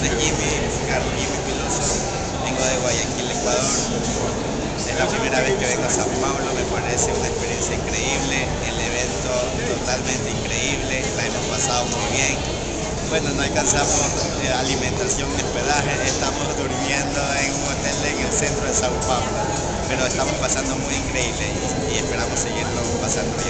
nombre es Jimmy, Carlos Jimmy Piloso, vengo de Guayaquil, Ecuador. Es la primera vez que vengo a San Paulo, me parece una experiencia increíble, el evento totalmente increíble, la hemos pasado muy bien. Bueno, no alcanzamos eh, alimentación y hospedaje, estamos durmiendo en un hotel en el centro de Sao Paulo, pero estamos pasando muy increíble y, y esperamos seguirlo pasando bien.